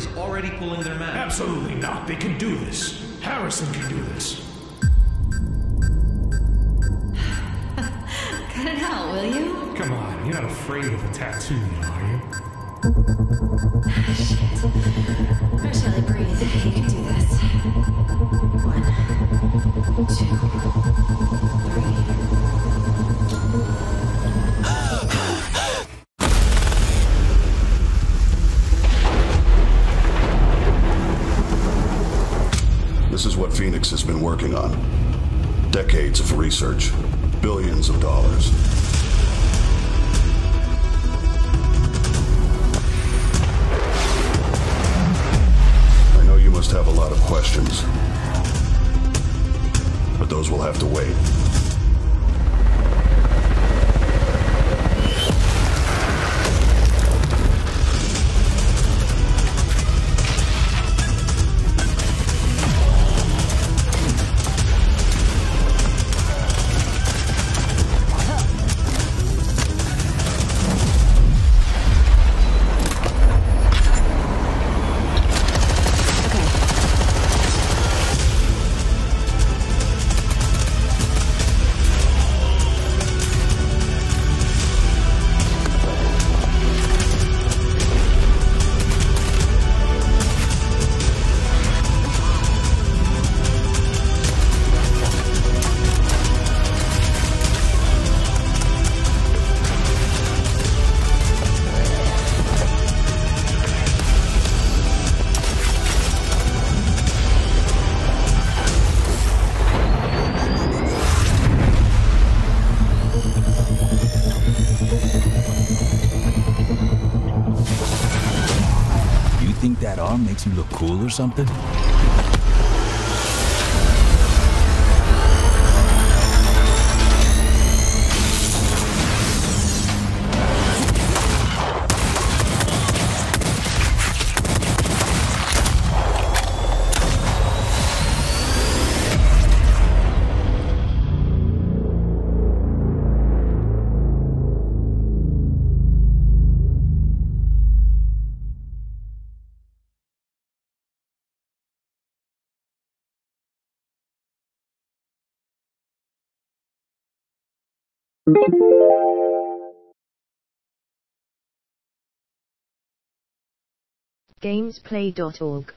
is already pulling their man. Absolutely not. They can do this. Harrison can do this. Cut it out, will you? Come on, you're not afraid of a tattoo, are you? Shit. Marshall, breathe. You can do this. One, two, This is what Phoenix has been working on. Decades of research, billions of dollars. I know you must have a lot of questions, but those will have to wait. Think that arm makes you look cool or something? Gamesplay.org